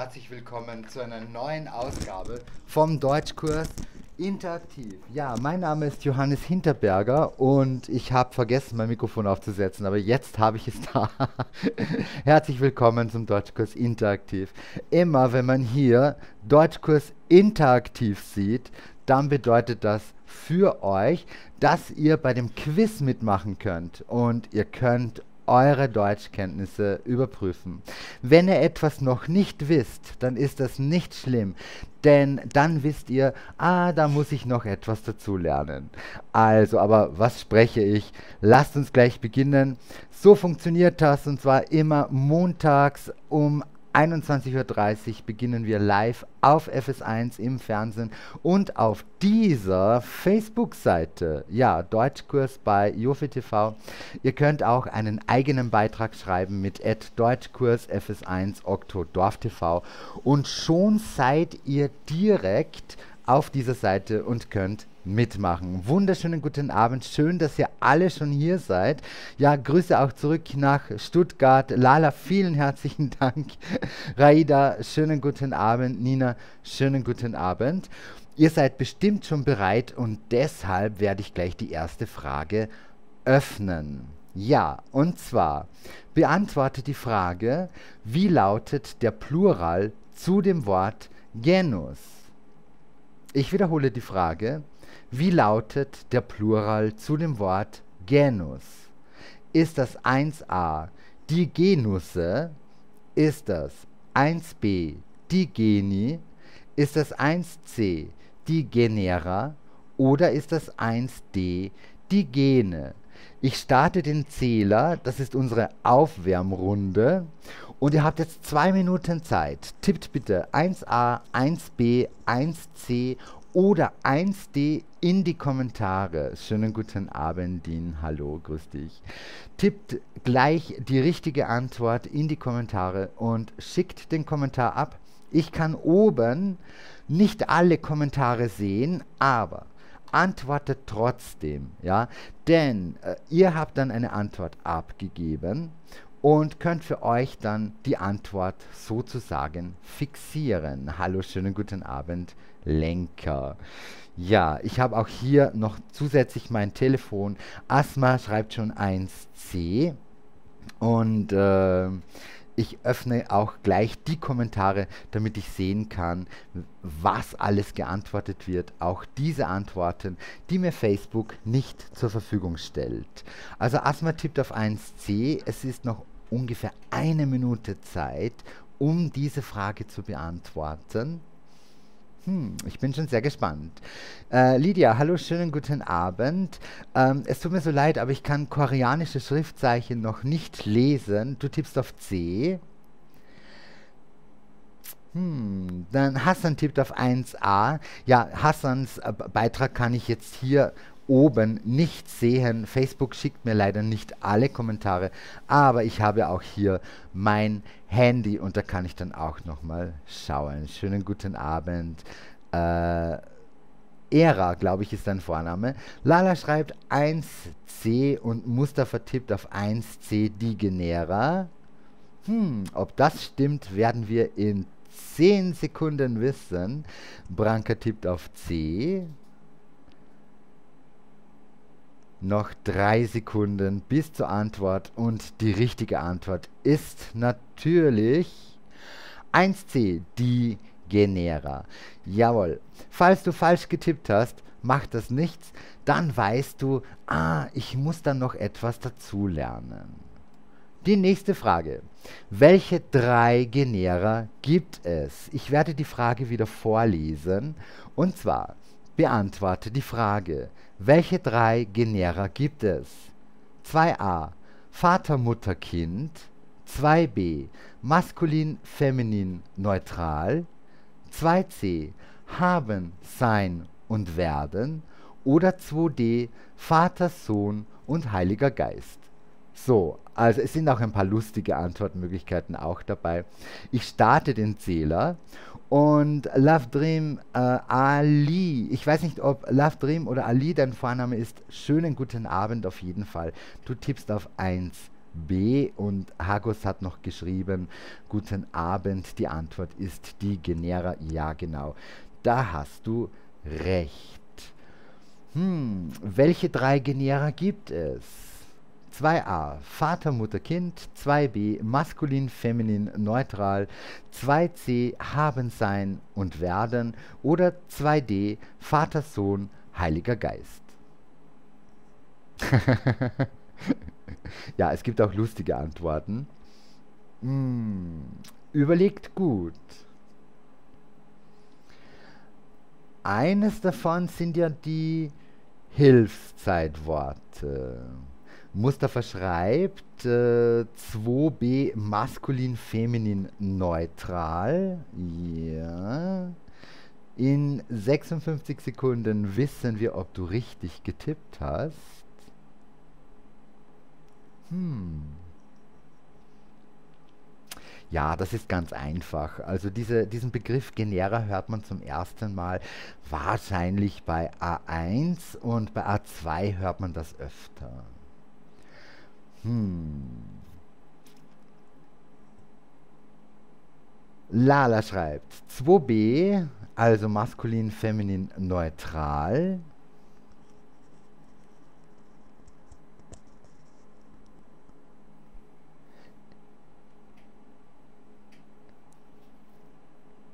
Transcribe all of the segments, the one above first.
herzlich willkommen zu einer neuen Ausgabe vom Deutschkurs Interaktiv. Ja, mein Name ist Johannes Hinterberger und ich habe vergessen, mein Mikrofon aufzusetzen, aber jetzt habe ich es da. herzlich willkommen zum Deutschkurs Interaktiv. Immer wenn man hier Deutschkurs Interaktiv sieht, dann bedeutet das für euch, dass ihr bei dem Quiz mitmachen könnt und ihr könnt eure Deutschkenntnisse überprüfen. Wenn ihr etwas noch nicht wisst, dann ist das nicht schlimm, denn dann wisst ihr, ah, da muss ich noch etwas dazu lernen. Also, aber was spreche ich? Lasst uns gleich beginnen. So funktioniert das und zwar immer montags um 21.30 Uhr beginnen wir live auf FS1 im Fernsehen und auf dieser Facebook-Seite. Ja, Deutschkurs bei Jofi TV. Ihr könnt auch einen eigenen Beitrag schreiben mit Deutschkurs FS1 Okto Dorf TV und schon seid ihr direkt auf dieser Seite und könnt mitmachen. Wunderschönen guten Abend. Schön, dass ihr alle schon hier seid. Ja, Grüße auch zurück nach Stuttgart. Lala, vielen herzlichen Dank. Raida, schönen guten Abend. Nina, schönen guten Abend. Ihr seid bestimmt schon bereit und deshalb werde ich gleich die erste Frage öffnen. Ja, und zwar beantwortet die Frage, wie lautet der Plural zu dem Wort Genus? Ich wiederhole die Frage, wie lautet der Plural zu dem Wort Genus? Ist das 1a die Genusse? Ist das 1b die Geni? Ist das 1c die Genera? Oder ist das 1d die Gene? Ich starte den Zähler, das ist unsere Aufwärmrunde. Und ihr habt jetzt zwei Minuten Zeit. Tippt bitte 1a, 1b, 1c oder 1D in die Kommentare. Schönen guten Abend, Dean. Hallo, grüß dich. Tippt gleich die richtige Antwort in die Kommentare und schickt den Kommentar ab. Ich kann oben nicht alle Kommentare sehen, aber antwortet trotzdem, ja, denn äh, ihr habt dann eine Antwort abgegeben und könnt für euch dann die Antwort sozusagen fixieren. Hallo, schönen guten Abend, Lenker. Ja, ich habe auch hier noch zusätzlich mein Telefon. Asma schreibt schon 1C und äh, ich öffne auch gleich die Kommentare, damit ich sehen kann, was alles geantwortet wird. Auch diese Antworten, die mir Facebook nicht zur Verfügung stellt. Also Asma tippt auf 1C. Es ist noch ungefähr eine Minute Zeit, um diese Frage zu beantworten. Hm, ich bin schon sehr gespannt. Äh, Lydia, hallo, schönen guten Abend. Ähm, es tut mir so leid, aber ich kann koreanische Schriftzeichen noch nicht lesen. Du tippst auf C. Hm, dann Hassan tippt auf 1a. Ja, Hassans äh, Beitrag kann ich jetzt hier oben nicht sehen. Facebook schickt mir leider nicht alle Kommentare, aber ich habe auch hier mein Handy und da kann ich dann auch nochmal schauen. Schönen guten Abend. Äh, Era, glaube ich, ist dein Vorname. Lala schreibt 1C und Mustafa tippt auf 1C die Genera. Hm, ob das stimmt, werden wir in 10 Sekunden wissen. Branka tippt auf C. Noch drei Sekunden bis zur Antwort und die richtige Antwort ist natürlich 1c, die Genera. Jawohl. Falls du falsch getippt hast, macht das nichts. Dann weißt du, ah, ich muss dann noch etwas dazulernen. Die nächste Frage. Welche drei Genera gibt es? Ich werde die Frage wieder vorlesen. Und zwar beantworte die Frage. Welche drei Genera gibt es? 2a Vater, Mutter, Kind. 2b Maskulin, Feminin, Neutral. 2c Haben, Sein und Werden. Oder 2d Vater, Sohn und Heiliger Geist. So, also es sind auch ein paar lustige Antwortmöglichkeiten auch dabei. Ich starte den Zähler und Love Dream äh, Ali, ich weiß nicht, ob Love Dream oder Ali dein Vorname ist. Schönen guten Abend auf jeden Fall. Du tippst auf 1 B. Und Hagos hat noch geschrieben, guten Abend, die Antwort ist die Genera. Ja, genau. Da hast du recht. Hm, welche drei Genera gibt es? 2a Vater, Mutter, Kind, 2b maskulin, feminin, neutral, 2c haben, sein und werden oder 2d Vater, Sohn, Heiliger Geist. ja, es gibt auch lustige Antworten. Hm, überlegt gut. Eines davon sind ja die Hilfszeitworte. Mustafa schreibt äh, 2b maskulin, feminin, neutral. Ja. In 56 Sekunden wissen wir, ob du richtig getippt hast. Hm. Ja, das ist ganz einfach. Also diese, diesen Begriff Genera hört man zum ersten Mal wahrscheinlich bei A1 und bei A2 hört man das öfter. Hm. Lala schreibt 2b, also maskulin, feminin, neutral.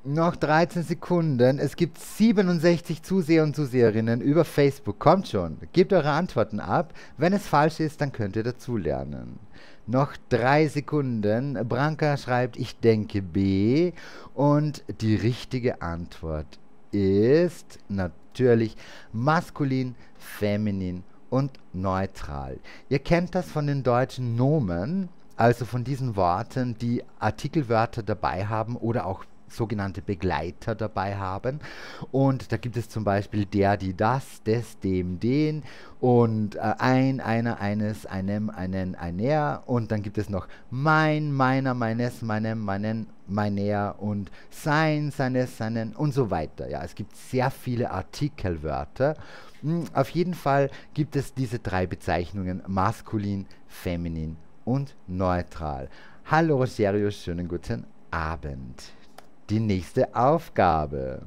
Noch 13 Sekunden. Es gibt 67 Zuseher und Zuseherinnen über Facebook. Kommt schon. Gebt eure Antworten ab. Wenn es falsch ist, dann könnt ihr dazulernen. Noch drei Sekunden. Branka schreibt, ich denke B. Und die richtige Antwort ist natürlich maskulin, feminin und neutral. Ihr kennt das von den deutschen Nomen, also von diesen Worten, die Artikelwörter dabei haben oder auch sogenannte Begleiter dabei haben. Und da gibt es zum Beispiel der, die, das, des, dem, den und äh, ein, einer, eines, einem, einen, einer. Und dann gibt es noch mein, meiner, meines, meinem, meinen, meiner und sein, seines, seinen und so weiter. Ja, es gibt sehr viele Artikelwörter. Hm, auf jeden Fall gibt es diese drei Bezeichnungen maskulin, feminin und neutral. Hallo Rosario, schönen guten Abend die nächste Aufgabe.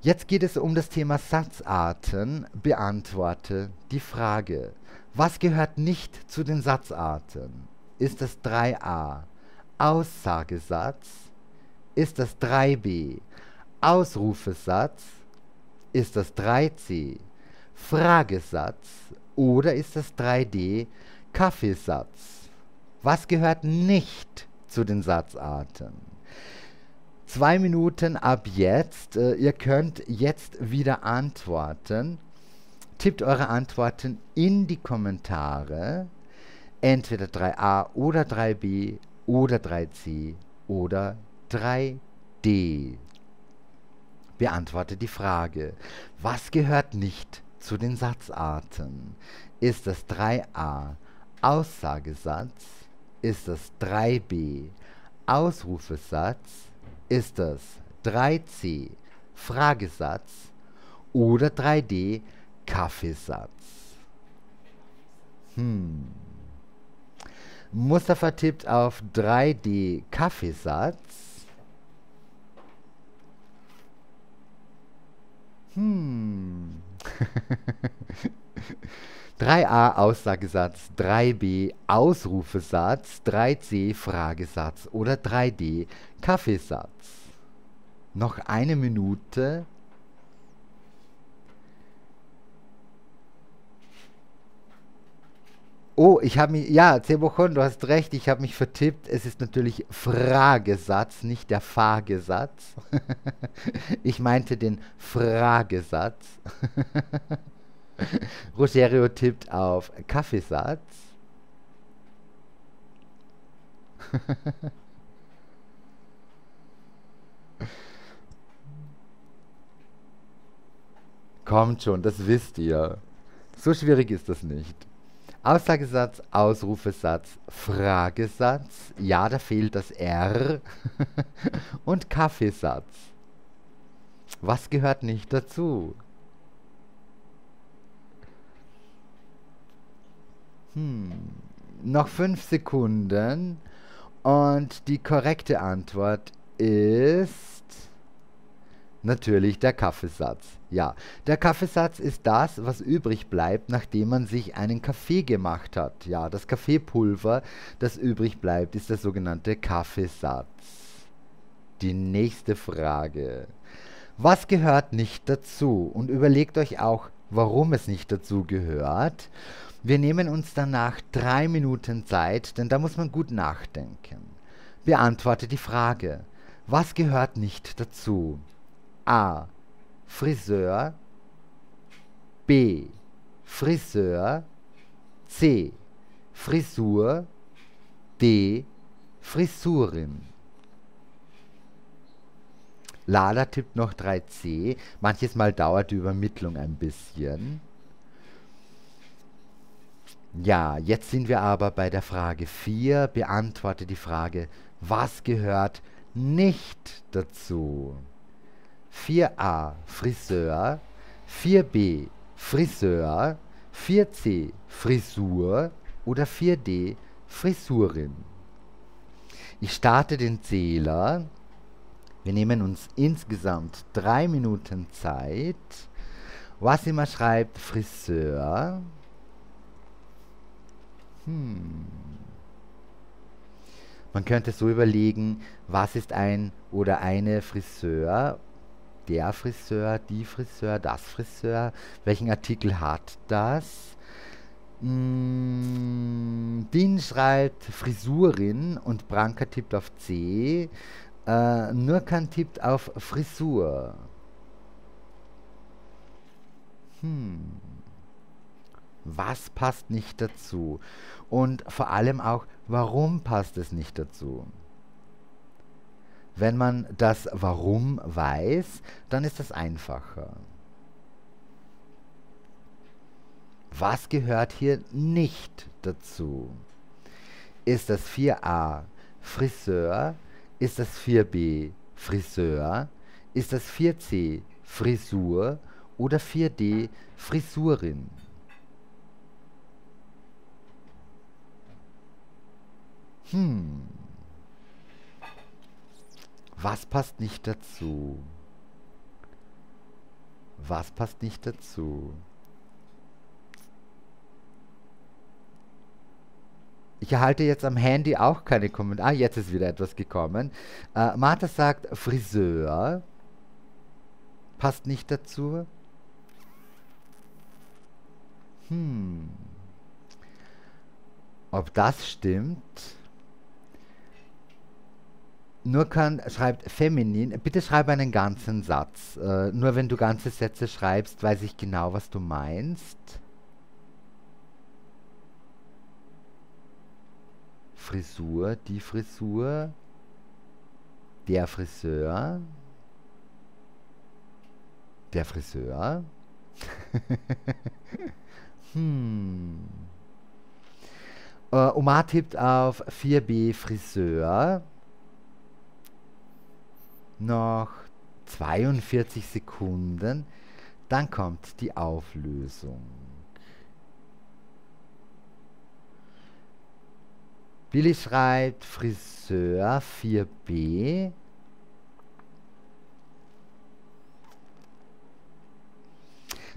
Jetzt geht es um das Thema Satzarten. Beantworte die Frage. Was gehört nicht zu den Satzarten? Ist das 3a Aussagesatz? Ist das 3b Ausrufesatz? Ist das 3c Fragesatz? Oder ist das 3d Kaffeesatz? Was gehört nicht zu den Satzarten? Zwei Minuten ab jetzt. Äh, ihr könnt jetzt wieder antworten. Tippt eure Antworten in die Kommentare. Entweder 3a oder 3b oder 3c oder 3d. Beantwortet die Frage, was gehört nicht zu den Satzarten? Ist das 3a Aussagesatz? Ist das 3b Ausrufesatz? Ist das 3c Fragesatz oder 3d Kaffeesatz? Hm. Mustafa tippt auf 3D Kaffeesatz. Hm. 3a Aussagesatz, 3b Ausrufesatz, 3c Fragesatz oder 3d Kaffeesatz. Noch eine Minute. Oh, ich habe mich, ja, Zebochon, du hast recht, ich habe mich vertippt. Es ist natürlich Fragesatz, nicht der Fahrgesatz. ich meinte den Fragesatz. Rogerio tippt auf Kaffeesatz. Kommt schon, das wisst ihr. So schwierig ist das nicht. Aussagesatz, Ausrufesatz, Fragesatz. Ja, da fehlt das R. Und Kaffeesatz. Was gehört nicht dazu? Hm. Noch fünf Sekunden. Und die korrekte Antwort ist natürlich der Kaffeesatz. Ja, der Kaffeesatz ist das, was übrig bleibt, nachdem man sich einen Kaffee gemacht hat. Ja, das Kaffeepulver, das übrig bleibt, ist der sogenannte Kaffeesatz. Die nächste Frage. Was gehört nicht dazu? Und überlegt euch auch, warum es nicht dazu gehört. Wir nehmen uns danach drei Minuten Zeit, denn da muss man gut nachdenken. Beantworte die Frage. Was gehört nicht dazu? A. Friseur. B. Friseur. C. Frisur. D. Frisurin. Lala tippt noch 3c. Manches Mal dauert die Übermittlung ein bisschen. Ja, jetzt sind wir aber bei der Frage 4. Beantworte die Frage, was gehört nicht dazu? 4a Friseur, 4b Friseur, 4c Frisur oder 4d Frisurin. Ich starte den Zähler. Wir nehmen uns insgesamt drei Minuten Zeit. Was immer schreibt Friseur. Hm. Man könnte so überlegen, was ist ein oder eine Friseur der Friseur, die Friseur, das Friseur, welchen Artikel hat das? Mm, Din schreibt Frisurin und Branka tippt auf C. Äh, Nurkan tippt auf Frisur. Hm. Was passt nicht dazu? Und vor allem auch, warum passt es nicht dazu? Wenn man das Warum weiß, dann ist das einfacher. Was gehört hier nicht dazu? Ist das 4a Friseur? Ist das 4b Friseur? Ist das 4c Frisur oder 4d Frisurin? Hm. Was passt nicht dazu? Was passt nicht dazu? Ich erhalte jetzt am Handy auch keine Kommentare. Ah, jetzt ist wieder etwas gekommen. Äh, Martha sagt Friseur. Passt nicht dazu. Hm. Ob das stimmt? Nurkan schreibt feminin. Bitte schreibe einen ganzen Satz. Äh, nur wenn du ganze Sätze schreibst, weiß ich genau, was du meinst. Frisur, die Frisur, der Friseur, der Friseur. hm. Äh, Omar tippt auf 4b Friseur noch 42 Sekunden, dann kommt die Auflösung. Billy schreibt Friseur 4b.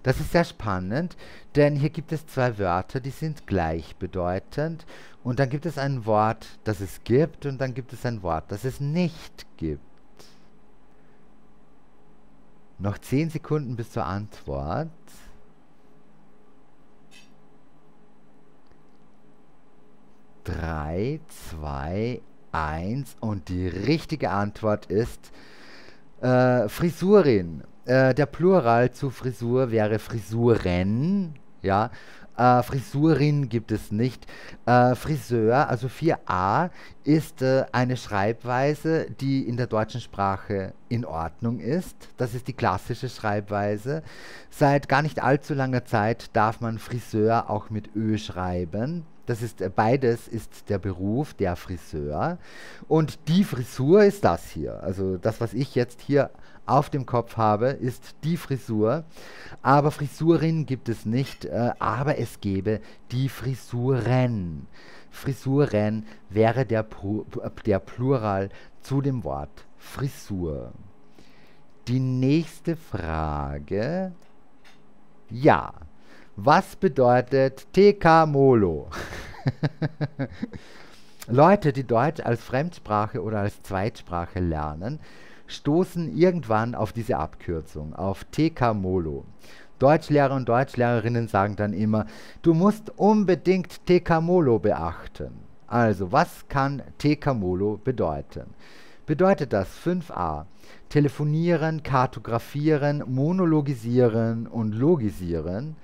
Das ist sehr spannend, denn hier gibt es zwei Wörter, die sind gleichbedeutend. Und dann gibt es ein Wort, das es gibt, und dann gibt es ein Wort, das es nicht gibt. Noch 10 Sekunden bis zur Antwort. Drei, zwei, eins und die richtige Antwort ist äh, Frisurin. Äh, der Plural zu Frisur wäre Frisuren, ja, äh, Frisurin gibt es nicht. Äh, Friseur, also 4a, ist äh, eine Schreibweise, die in der deutschen Sprache in Ordnung ist. Das ist die klassische Schreibweise. Seit gar nicht allzu langer Zeit darf man Friseur auch mit Ö schreiben. Das ist äh, beides ist der Beruf, der Friseur. Und die Frisur ist das hier. Also das, was ich jetzt hier auf dem Kopf habe, ist die Frisur. Aber Frisurin gibt es nicht, äh, aber es gäbe die Frisuren. Frisuren wäre der, Pru der Plural zu dem Wort Frisur. Die nächste Frage. Ja. Was bedeutet TK Molo? Leute, die Deutsch als Fremdsprache oder als Zweitsprache lernen, stoßen irgendwann auf diese Abkürzung, auf TK Molo. Deutschlehrer und Deutschlehrerinnen sagen dann immer, du musst unbedingt TK Molo beachten. Also, was kann TK Molo bedeuten? Bedeutet das 5a, telefonieren, kartografieren, monologisieren und logisieren?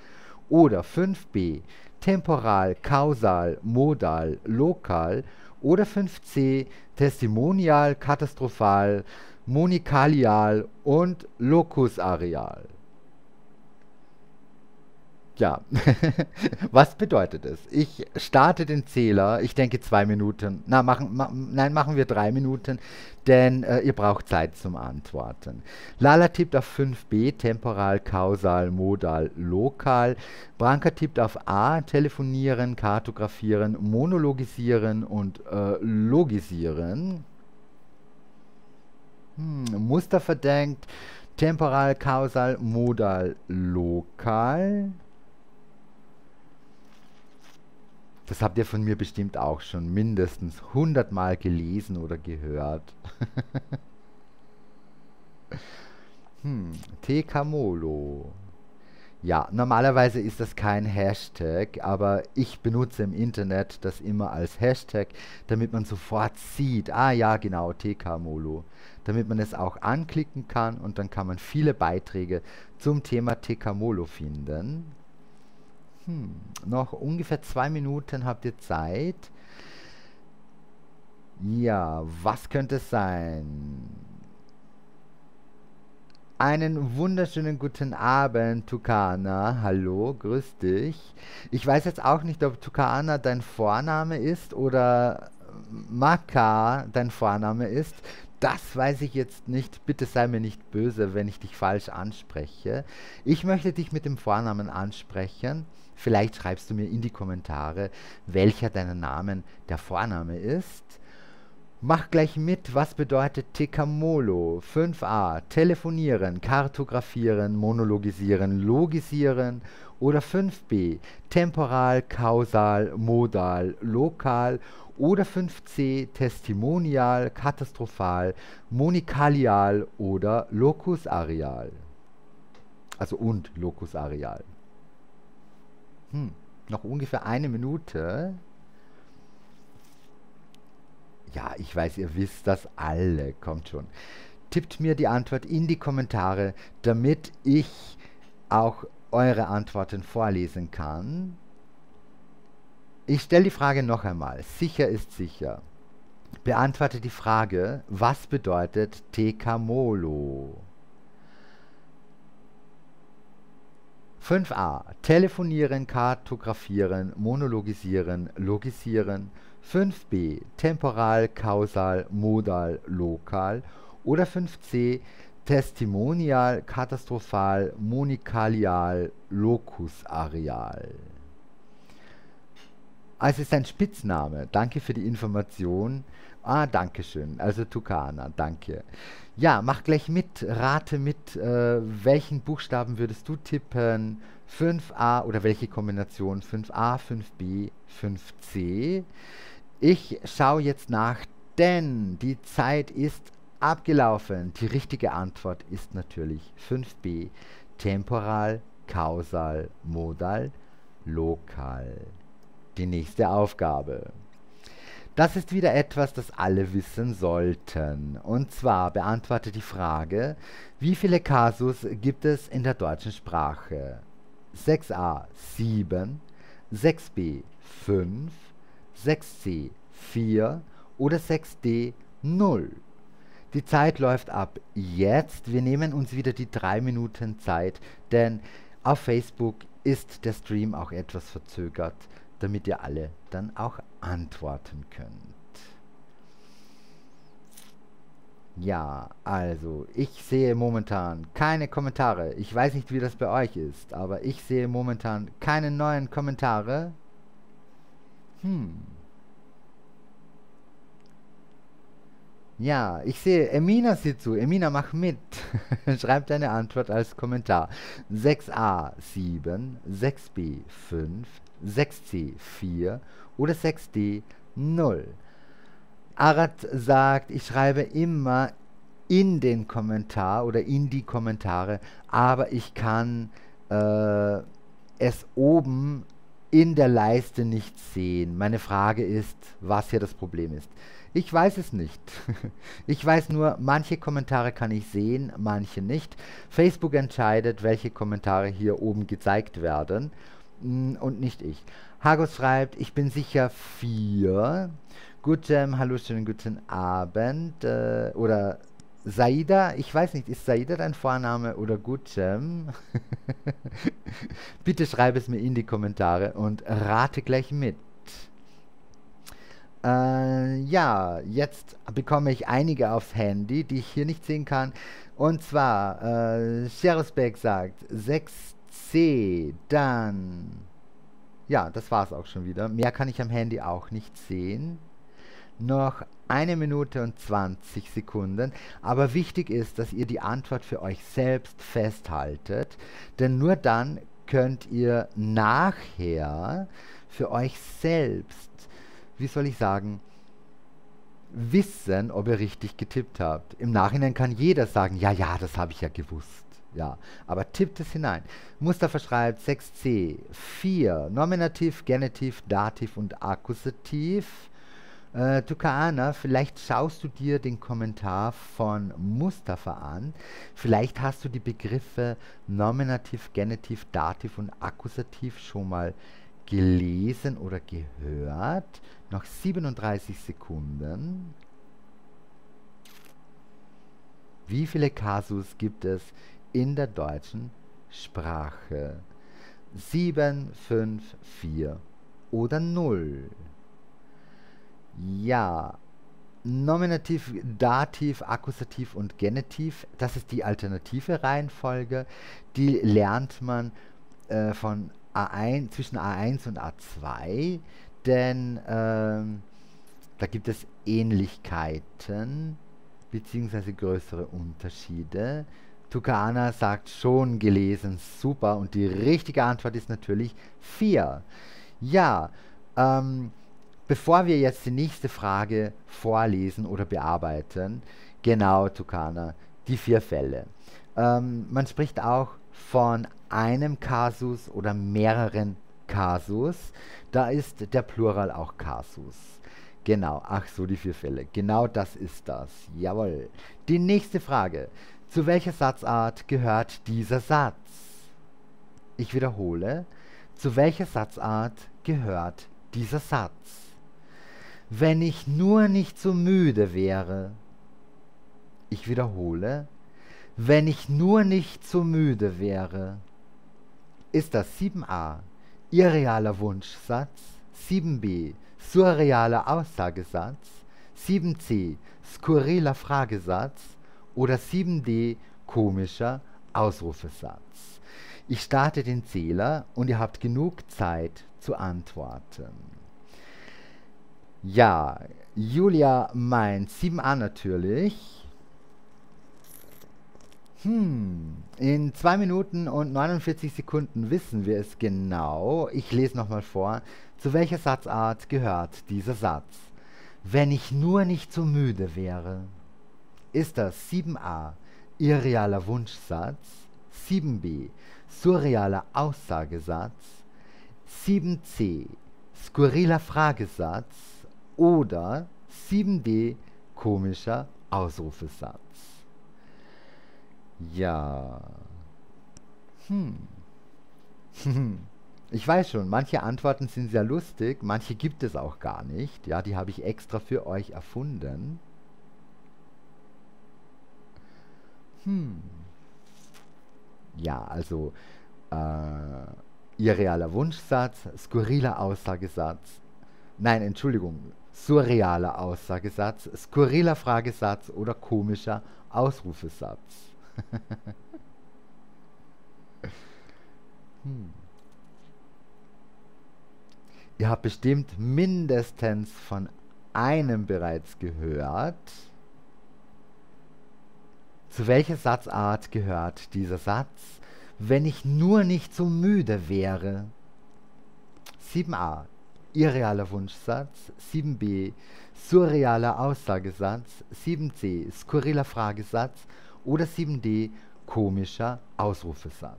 Oder 5b, temporal, kausal, modal, lokal? Oder 5c, testimonial, katastrophal, monikalial und lokusareal? Ja, was bedeutet es? Ich starte den Zähler, ich denke zwei Minuten, na, machen, ma, nein, machen wir drei Minuten, denn äh, ihr braucht Zeit zum Antworten. Lala tippt auf 5b, temporal, kausal, modal, lokal. Branka tippt auf a, telefonieren, kartografieren, monologisieren und äh, logisieren. Hm, Mustafa denkt, temporal, kausal, modal, lokal. Das habt ihr von mir bestimmt auch schon mindestens 100 Mal gelesen oder gehört. hm, Tekamolo. Ja, normalerweise ist das kein Hashtag, aber ich benutze im Internet das immer als Hashtag, damit man sofort sieht, ah ja, genau, TK-Molo. Damit man es auch anklicken kann und dann kann man viele Beiträge zum Thema TK-Molo finden. Hm, noch ungefähr zwei Minuten habt ihr Zeit. Ja, was könnte es sein? Einen wunderschönen guten Abend, Tukana. Hallo, grüß dich. Ich weiß jetzt auch nicht, ob Tukana dein Vorname ist oder Maka dein Vorname ist. Das weiß ich jetzt nicht. Bitte sei mir nicht böse, wenn ich dich falsch anspreche. Ich möchte dich mit dem Vornamen ansprechen. Vielleicht schreibst du mir in die Kommentare, welcher deiner Namen der Vorname ist. Mach gleich mit, was bedeutet Tekamolo? 5a. Telefonieren, kartografieren, monologisieren, logisieren. Oder 5b. Temporal, kausal, modal, lokal. Oder 5c. Testimonial, katastrophal, monikalial oder lokusareal. Also und lokusareal. Hm, noch ungefähr eine Minute. Ja, ich weiß, ihr wisst das alle. Kommt schon. Tippt mir die Antwort in die Kommentare, damit ich auch eure Antworten vorlesen kann. Ich stelle die Frage noch einmal. Sicher ist sicher. Beantworte die Frage, was bedeutet Tekamolo? 5a. Telefonieren, kartografieren, monologisieren, logisieren. 5b. Temporal, kausal, modal, lokal. Oder 5c. Testimonial, katastrophal, monikalial, lokusareal. Also es ist ein Spitzname. Danke für die Information. Ah, danke schön. Also Tukana, danke. Ja, mach gleich mit, rate mit, äh, welchen Buchstaben würdest du tippen? 5a oder welche Kombination? 5a, 5b, 5c. Ich schaue jetzt nach, denn die Zeit ist abgelaufen. Die richtige Antwort ist natürlich 5b. Temporal, kausal, modal, lokal. Die nächste Aufgabe. Das ist wieder etwas, das alle wissen sollten. Und zwar beantworte die Frage, wie viele Kasus gibt es in der deutschen Sprache? 6a 7, 6b 5, 6c 4 oder 6d 0. Die Zeit läuft ab jetzt. Wir nehmen uns wieder die drei Minuten Zeit, denn auf Facebook ist der Stream auch etwas verzögert damit ihr alle dann auch antworten könnt. Ja, also ich sehe momentan keine Kommentare. Ich weiß nicht, wie das bei euch ist, aber ich sehe momentan keine neuen Kommentare. Hm. Ja, ich sehe, Emina sieht zu. Emina, mach mit. Schreib deine Antwort als Kommentar. 6a 7, 6b 5, 6c 4 oder 6d 0. Arad sagt, ich schreibe immer in den Kommentar oder in die Kommentare, aber ich kann äh, es oben in der Leiste nicht sehen. Meine Frage ist, was hier das Problem ist. Ich weiß es nicht. ich weiß nur, manche Kommentare kann ich sehen, manche nicht. Facebook entscheidet, welche Kommentare hier oben gezeigt werden mm, und nicht ich. Hagos schreibt, ich bin sicher vier. Guten, hallo, schönen guten Abend. Äh, oder Saida, ich weiß nicht, ist Saida dein Vorname oder Gutschem? Bitte schreib es mir in die Kommentare und rate gleich mit. Äh, ja, jetzt bekomme ich einige aufs Handy, die ich hier nicht sehen kann. Und zwar, äh, Sherisbeck sagt 6C, dann... Ja, das war es auch schon wieder. Mehr kann ich am Handy auch nicht sehen noch eine Minute und 20 Sekunden. Aber wichtig ist, dass ihr die Antwort für euch selbst festhaltet, denn nur dann könnt ihr nachher für euch selbst, wie soll ich sagen, wissen, ob ihr richtig getippt habt. Im Nachhinein kann jeder sagen, ja, ja, das habe ich ja gewusst. Ja, aber tippt es hinein. Mustafa schreibt 6c, 4, Nominativ, Genitiv, Dativ und Akkusativ. Äh, Tukaana, vielleicht schaust du dir den Kommentar von Mustafa an. Vielleicht hast du die Begriffe Nominativ, Genitiv, Dativ und Akkusativ schon mal gelesen oder gehört. Noch 37 Sekunden. Wie viele Kasus gibt es in der deutschen Sprache? 7, 5, 4 oder 0? Ja, Nominativ, Dativ, Akkusativ und Genitiv, das ist die alternative Reihenfolge. Die lernt man äh, von A1, zwischen A1 und A2, denn ähm, da gibt es Ähnlichkeiten beziehungsweise größere Unterschiede. Tukana sagt schon gelesen, super. Und die richtige Antwort ist natürlich 4. Ja, ähm, Bevor wir jetzt die nächste Frage vorlesen oder bearbeiten, genau, Tukana, die vier Fälle. Ähm, man spricht auch von einem Kasus oder mehreren Kasus. Da ist der Plural auch Kasus. Genau, ach so, die vier Fälle. Genau das ist das. Jawohl. Die nächste Frage. Zu welcher Satzart gehört dieser Satz? Ich wiederhole. Zu welcher Satzart gehört dieser Satz? Wenn ich nur nicht so müde wäre. Ich wiederhole, wenn ich nur nicht so müde wäre. Ist das 7a irrealer Wunschsatz, 7b surrealer Aussagesatz, 7c skurriler Fragesatz oder 7d komischer Ausrufesatz? Ich starte den Zähler und ihr habt genug Zeit zu antworten. Ja, Julia meint 7a natürlich. Hm, in 2 Minuten und 49 Sekunden wissen wir es genau. Ich lese nochmal vor. Zu welcher Satzart gehört dieser Satz? Wenn ich nur nicht so müde wäre. Ist das 7a irrealer Wunschsatz, 7b surrealer Aussagesatz, 7c skurriler Fragesatz, oder 7d komischer Ausrufesatz. Ja. Hm. Ich weiß schon, manche Antworten sind sehr lustig, manche gibt es auch gar nicht. Ja, die habe ich extra für euch erfunden. Hm. Ja, also äh, irrealer Wunschsatz, skurriler Aussagesatz. Nein, Entschuldigung, surrealer Aussagesatz, skurriler Fragesatz oder komischer Ausrufesatz. hm. Ihr habt bestimmt mindestens von einem bereits gehört. Zu welcher Satzart gehört dieser Satz? Wenn ich nur nicht so müde wäre. 7a. Irrealer Wunschsatz. 7b. Surrealer Aussagesatz. 7c. Skurriler Fragesatz. Oder 7d. Komischer Ausrufesatz.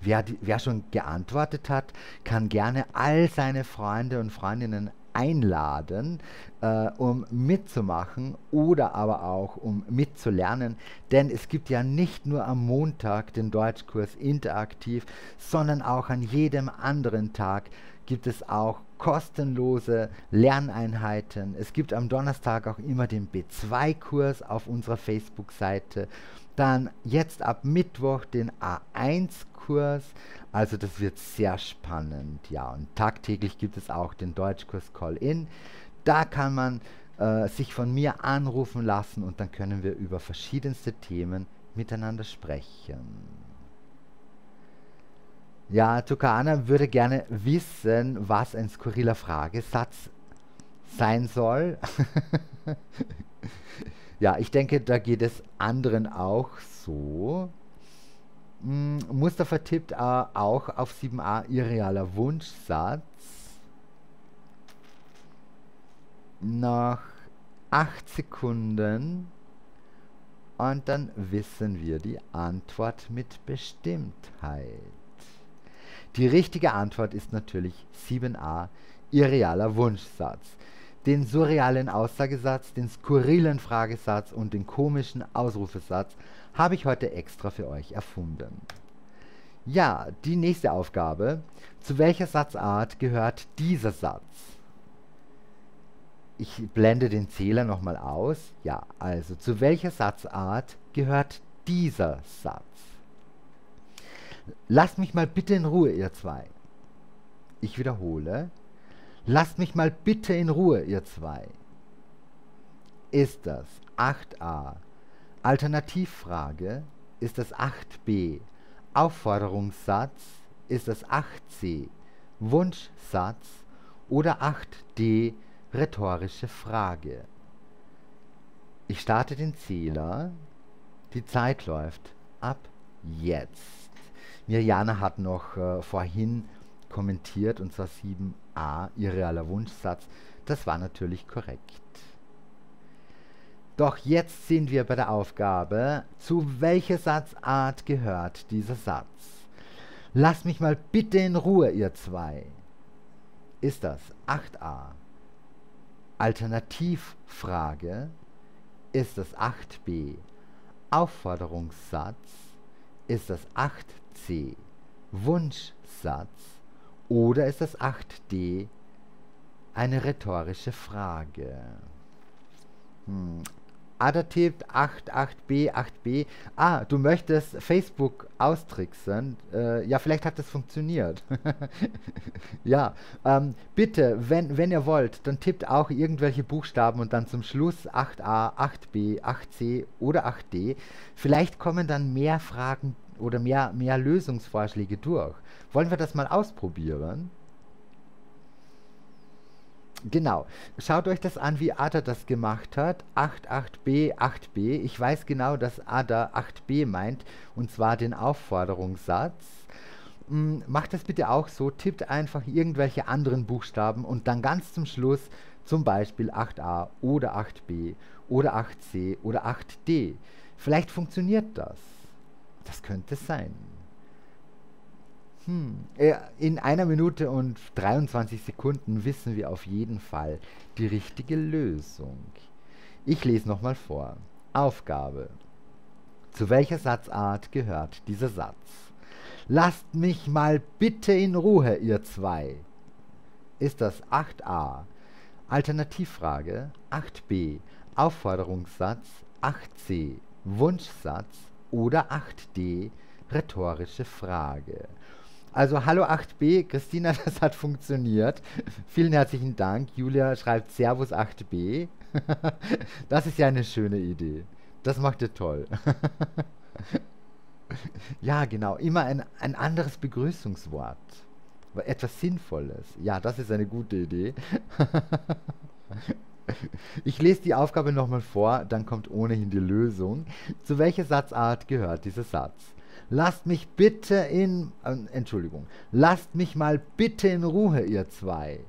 Wer, wer schon geantwortet hat, kann gerne all seine Freunde und Freundinnen einladen, äh, um mitzumachen oder aber auch um mitzulernen. Denn es gibt ja nicht nur am Montag den Deutschkurs interaktiv, sondern auch an jedem anderen Tag gibt es auch kostenlose Lerneinheiten. Es gibt am Donnerstag auch immer den B2-Kurs auf unserer Facebook-Seite. Dann jetzt ab Mittwoch den A1-Kurs. Also das wird sehr spannend. Ja, und tagtäglich gibt es auch den Deutschkurs Call-In. Da kann man äh, sich von mir anrufen lassen und dann können wir über verschiedenste Themen miteinander sprechen. Ja, Tukana würde gerne wissen, was ein skurriler Fragesatz sein soll. ja, ich denke, da geht es anderen auch so. Hm, Mustafa tippt äh, auch auf 7a irrealer Wunschsatz. Nach 8 Sekunden und dann wissen wir die Antwort mit Bestimmtheit. Die richtige Antwort ist natürlich 7a, irrealer Wunschsatz. Den surrealen Aussagesatz, den skurrilen Fragesatz und den komischen Ausrufesatz habe ich heute extra für euch erfunden. Ja, die nächste Aufgabe. Zu welcher Satzart gehört dieser Satz? Ich blende den Zähler nochmal aus. Ja, also zu welcher Satzart gehört dieser Satz? Lasst mich mal bitte in Ruhe, ihr zwei. Ich wiederhole. Lasst mich mal bitte in Ruhe, ihr zwei. Ist das 8a Alternativfrage ist das 8b. Aufforderungssatz ist das 8c. Wunschsatz oder 8d. Rhetorische Frage. Ich starte den Zähler. Die Zeit läuft ab jetzt. Mirjana hat noch äh, vorhin kommentiert, und zwar 7a, irrealer Wunschsatz. Das war natürlich korrekt. Doch jetzt sind wir bei der Aufgabe, zu welcher Satzart gehört dieser Satz? Lasst mich mal bitte in Ruhe, ihr zwei. Ist das 8a? Alternativfrage? Ist das 8b? Aufforderungssatz? Ist das 8c? Wunschsatz? Oder ist das 8d eine rhetorische Frage? Hm. Ada tippt 88b, 8b. Ah, du möchtest Facebook austricksen. Äh, ja, vielleicht hat das funktioniert. ja, ähm, bitte, wenn, wenn ihr wollt, dann tippt auch irgendwelche Buchstaben und dann zum Schluss 8a, 8b, 8c oder 8d. Vielleicht kommen dann mehr Fragen oder mehr, mehr Lösungsvorschläge durch. Wollen wir das mal ausprobieren? Genau. Schaut euch das an, wie Ada das gemacht hat. 88b, 8b. Ich weiß genau, dass Ada 8b meint, und zwar den Aufforderungssatz. Hm, macht das bitte auch so. Tippt einfach irgendwelche anderen Buchstaben und dann ganz zum Schluss zum Beispiel 8a oder 8b oder 8c oder 8d. Vielleicht funktioniert das. Das könnte sein. Hm. In einer Minute und 23 Sekunden wissen wir auf jeden Fall die richtige Lösung. Ich lese nochmal vor. Aufgabe. Zu welcher Satzart gehört dieser Satz? Lasst mich mal bitte in Ruhe, ihr zwei. Ist das 8a? Alternativfrage 8b. Aufforderungssatz 8c. Wunschsatz oder 8d. Rhetorische Frage. Also hallo 8b, Christina, das hat funktioniert. Vielen herzlichen Dank. Julia schreibt Servus 8b. das ist ja eine schöne Idee. Das macht ihr toll. ja, genau. Immer ein, ein anderes Begrüßungswort. Etwas Sinnvolles. Ja, das ist eine gute Idee. ich lese die Aufgabe nochmal vor, dann kommt ohnehin die Lösung. Zu welcher Satzart gehört dieser Satz? Lasst mich bitte in... Äh, Entschuldigung. Lasst mich mal bitte in Ruhe, ihr zwei.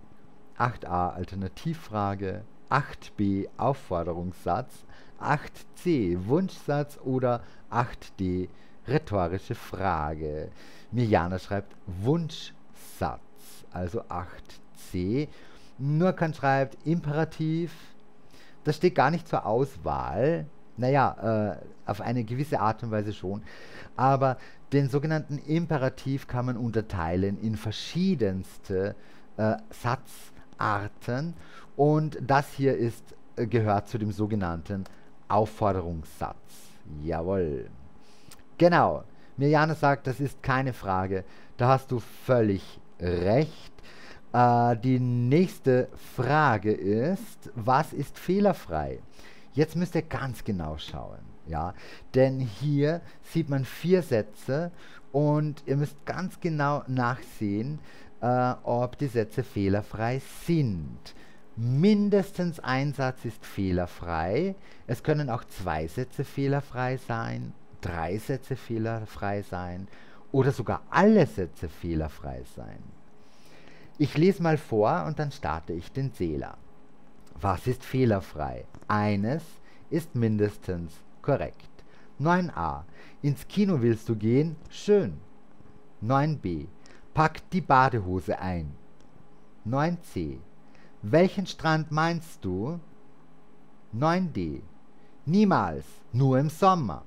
8a Alternativfrage, 8b Aufforderungssatz, 8c Wunschsatz oder 8d rhetorische Frage. Mirjana schreibt Wunschsatz, also 8c. Nurkan schreibt Imperativ. Das steht gar nicht zur Auswahl. Naja, äh, auf eine gewisse Art und Weise schon. Aber den sogenannten Imperativ kann man unterteilen in verschiedenste äh, Satzarten. Und das hier ist, äh, gehört zu dem sogenannten Aufforderungssatz. Jawohl. Genau. Mirjana sagt, das ist keine Frage. Da hast du völlig recht. Äh, die nächste Frage ist, was ist fehlerfrei? Jetzt müsst ihr ganz genau schauen. Ja, denn hier sieht man vier Sätze und ihr müsst ganz genau nachsehen, äh, ob die Sätze fehlerfrei sind. Mindestens ein Satz ist fehlerfrei. Es können auch zwei Sätze fehlerfrei sein, drei Sätze fehlerfrei sein oder sogar alle Sätze fehlerfrei sein. Ich lese mal vor und dann starte ich den Zähler. Was ist fehlerfrei? Eines ist mindestens korrekt. 9a. Ins Kino willst du gehen? Schön. 9b. Pack die Badehose ein. 9c. Welchen Strand meinst du? 9d. Niemals, nur im Sommer.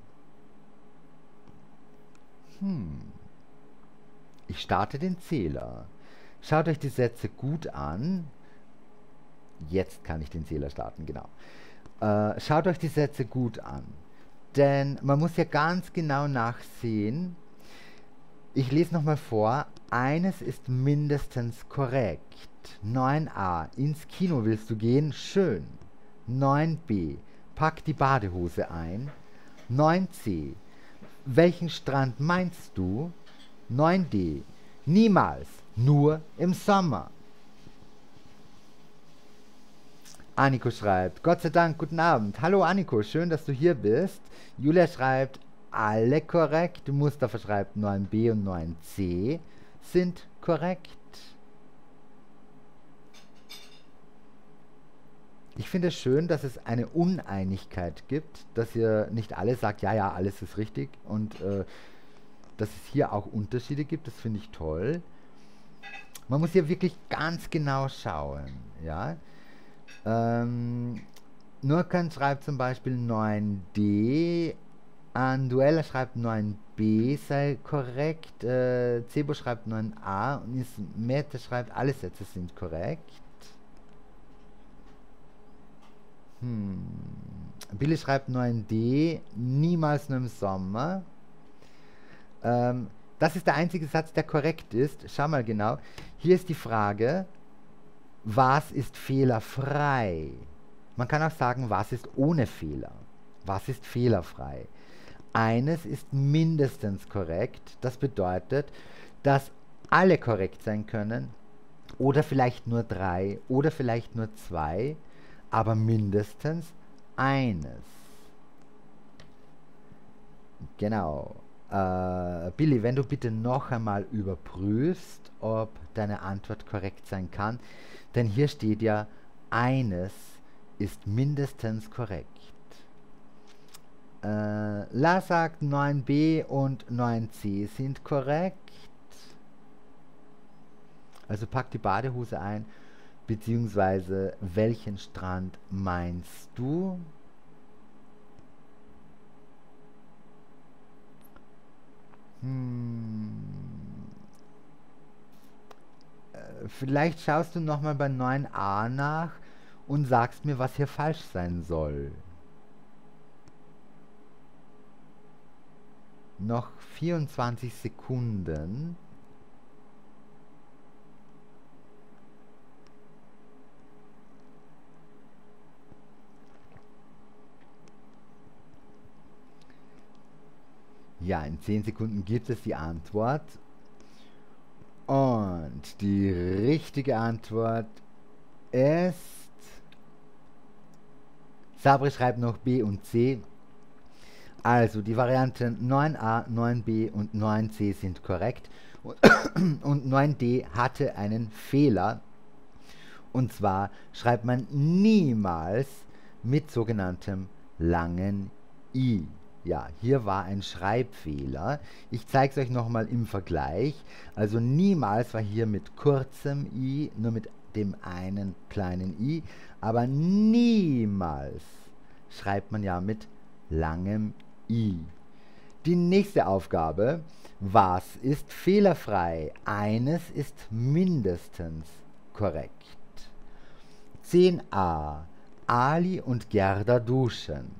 Hm. Ich starte den Zähler. Schaut euch die Sätze gut an. Jetzt kann ich den Zähler starten, genau. Äh, schaut euch die Sätze gut an. Denn man muss ja ganz genau nachsehen. Ich lese nochmal vor. Eines ist mindestens korrekt. 9a. Ins Kino willst du gehen? Schön. 9b. Pack die Badehose ein. 9c. Welchen Strand meinst du? 9d. Niemals. Nur im Sommer. Aniko schreibt, Gott sei Dank, guten Abend. Hallo Aniko, schön, dass du hier bist. Julia schreibt, alle korrekt. Mustafa schreibt, 9b und 9c sind korrekt. Ich finde es schön, dass es eine Uneinigkeit gibt, dass ihr nicht alle sagt, ja, ja, alles ist richtig und äh, dass es hier auch Unterschiede gibt, das finde ich toll. Man muss hier wirklich ganz genau schauen, ja. Ähm, Nurkan schreibt zum Beispiel 9D, Anduella schreibt 9b sei korrekt, äh, Cebo schreibt 9a und Ismete schreibt, alle Sätze sind korrekt. Hm. Billy schreibt 9d, niemals nur im Sommer. Ähm, das ist der einzige Satz, der korrekt ist. Schau mal genau. Hier ist die Frage, was ist fehlerfrei? Man kann auch sagen, was ist ohne Fehler? Was ist fehlerfrei? Eines ist mindestens korrekt. Das bedeutet, dass alle korrekt sein können oder vielleicht nur drei oder vielleicht nur zwei, aber mindestens eines. Genau. Äh, Billy, wenn du bitte noch einmal überprüfst, ob deine Antwort korrekt sein kann, denn hier steht ja, eines ist mindestens korrekt. Äh, La sagt 9b und 9c sind korrekt. Also pack die Badehose ein, beziehungsweise welchen Strand meinst du? Hm. vielleicht schaust du nochmal bei 9a nach und sagst mir, was hier falsch sein soll. Noch 24 Sekunden. Ja, in 10 Sekunden gibt es die Antwort. Und die richtige Antwort ist... Sabri schreibt noch B und C. Also die Varianten 9a, 9b und 9c sind korrekt. Und 9d hatte einen Fehler. Und zwar schreibt man niemals mit sogenanntem langen i. Ja, hier war ein Schreibfehler. Ich zeige es euch nochmal im Vergleich. Also niemals war hier mit kurzem i, nur mit dem einen kleinen i. Aber niemals schreibt man ja mit langem i. Die nächste Aufgabe. Was ist fehlerfrei? Eines ist mindestens korrekt. 10a. Ali und Gerda duschen.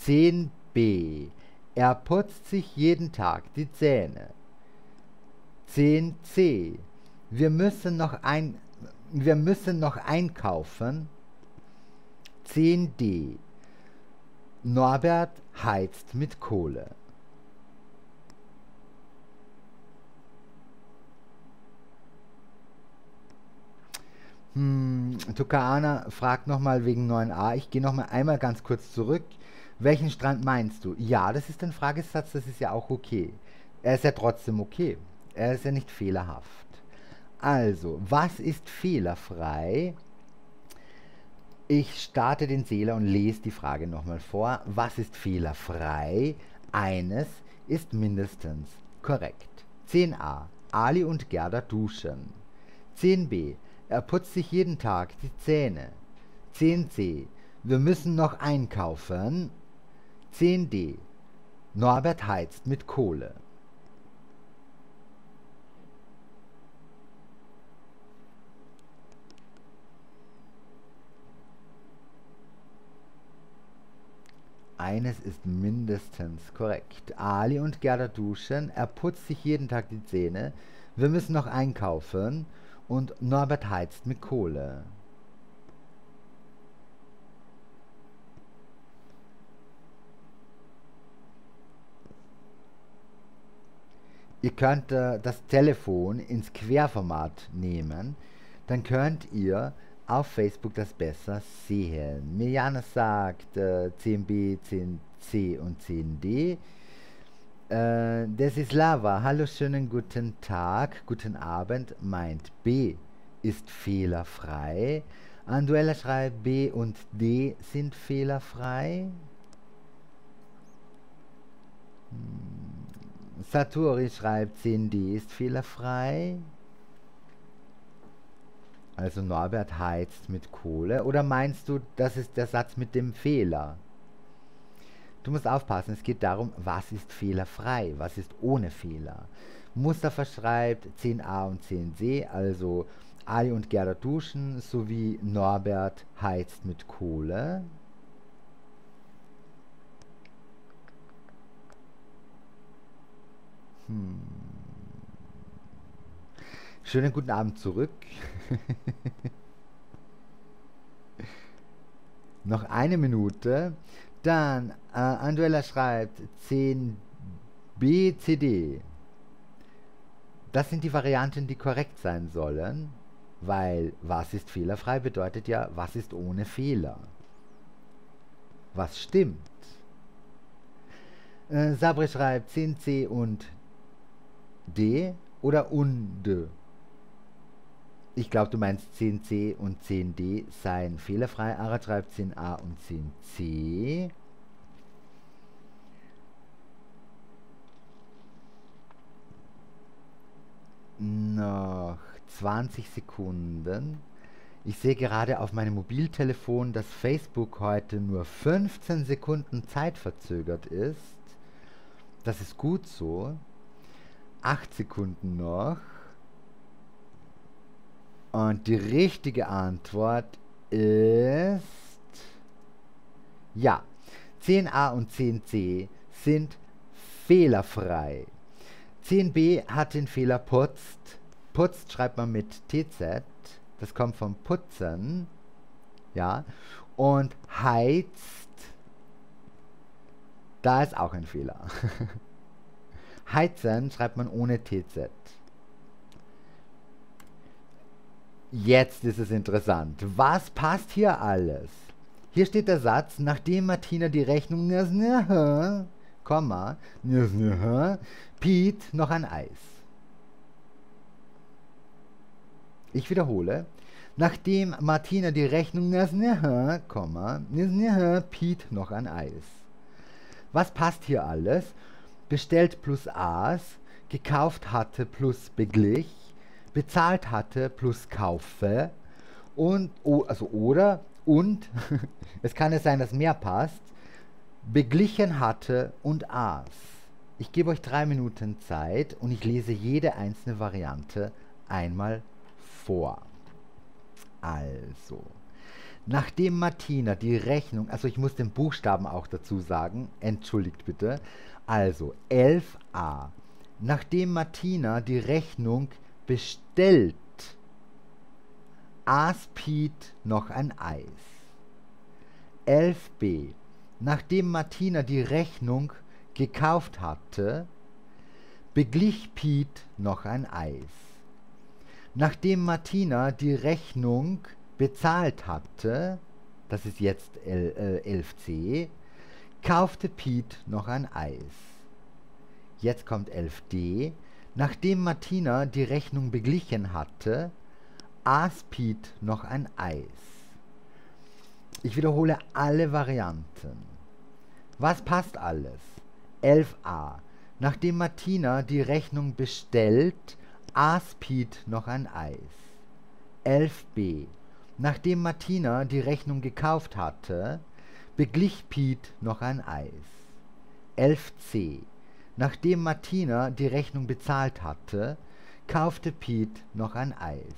10b. Er putzt sich jeden Tag die Zähne. 10c. Wir müssen noch ein wir müssen noch einkaufen. 10d. Norbert heizt mit Kohle. Hm, Tukaana fragt nochmal wegen 9a. Ich gehe nochmal einmal ganz kurz zurück. Welchen Strand meinst du? Ja, das ist ein Fragesatz, das ist ja auch okay. Er ist ja trotzdem okay. Er ist ja nicht fehlerhaft. Also, was ist fehlerfrei? Ich starte den Zähler und lese die Frage nochmal vor. Was ist fehlerfrei? Eines ist mindestens korrekt. 10a. Ali und Gerda duschen. 10b. Er putzt sich jeden Tag die Zähne. 10c. Wir müssen noch einkaufen. 10d. Norbert heizt mit Kohle. Eines ist mindestens korrekt. Ali und Gerda duschen, er putzt sich jeden Tag die Zähne, wir müssen noch einkaufen und Norbert heizt mit Kohle. Ihr könnt äh, das Telefon ins Querformat nehmen, dann könnt ihr auf Facebook das besser sehen. Mirjana sagt äh, 10b, 10c und 10d. Äh, Desislava, hallo, schönen guten Tag, guten Abend, meint B ist fehlerfrei. Anduella schreibt B und D sind fehlerfrei. Hm. Satori schreibt 10D ist fehlerfrei. Also Norbert heizt mit Kohle. Oder meinst du, das ist der Satz mit dem Fehler? Du musst aufpassen, es geht darum, was ist fehlerfrei, was ist ohne Fehler. Mustafa schreibt 10a und 10c, also Ali und Gerda duschen, sowie Norbert heizt mit Kohle. Hm. Schönen guten Abend zurück. Noch eine Minute. Dann, äh, Anduella schreibt 10 BCD. Das sind die Varianten, die korrekt sein sollen, weil was ist fehlerfrei bedeutet ja, was ist ohne Fehler. Was stimmt? Äh, Sabri schreibt 10C und D oder und. Ich glaube, du meinst 10c und 10d seien fehlerfrei. Ara schreibt 10a und 10c. Noch 20 Sekunden. Ich sehe gerade auf meinem Mobiltelefon, dass Facebook heute nur 15 Sekunden zeitverzögert ist. Das ist gut so. 8 Sekunden noch. Und die richtige Antwort ist ja. 10a und 10c sind fehlerfrei. 10b hat den Fehler putzt. Putzt schreibt man mit tz. Das kommt vom Putzen. Ja. Und heizt. Da ist auch ein Fehler. Heizen schreibt man ohne TZ. Jetzt ist es interessant. Was passt hier alles? Hier steht der Satz, nachdem Martina die Rechnung Komma, Pete noch ein Eis. Ich wiederhole, nachdem Martina die Rechnung Komma, Pete noch ein Eis. Was passt hier alles? Bestellt plus A's, gekauft hatte plus beglich, bezahlt hatte plus kaufe und, also oder, und, es kann es sein, dass mehr passt, beglichen hatte und aß. Ich gebe euch drei Minuten Zeit und ich lese jede einzelne Variante einmal vor. Also, nachdem Martina die Rechnung, also ich muss den Buchstaben auch dazu sagen, entschuldigt bitte, also 11a, nachdem Martina die Rechnung bestellt, aß Piet noch ein Eis. 11b, nachdem Martina die Rechnung gekauft hatte, beglich Piet noch ein Eis. Nachdem Martina die Rechnung bezahlt hatte, das ist jetzt L, äh, 11c, kaufte Piet noch ein Eis. Jetzt kommt 11d. Nachdem Martina die Rechnung beglichen hatte, aß Piet noch ein Eis. Ich wiederhole alle Varianten. Was passt alles? 11a. Nachdem Martina die Rechnung bestellt, aß Piet noch ein Eis. 11b. Nachdem Martina die Rechnung gekauft hatte, beglich Piet noch ein Eis. 11c. Nachdem Martina die Rechnung bezahlt hatte, kaufte Piet noch ein Eis.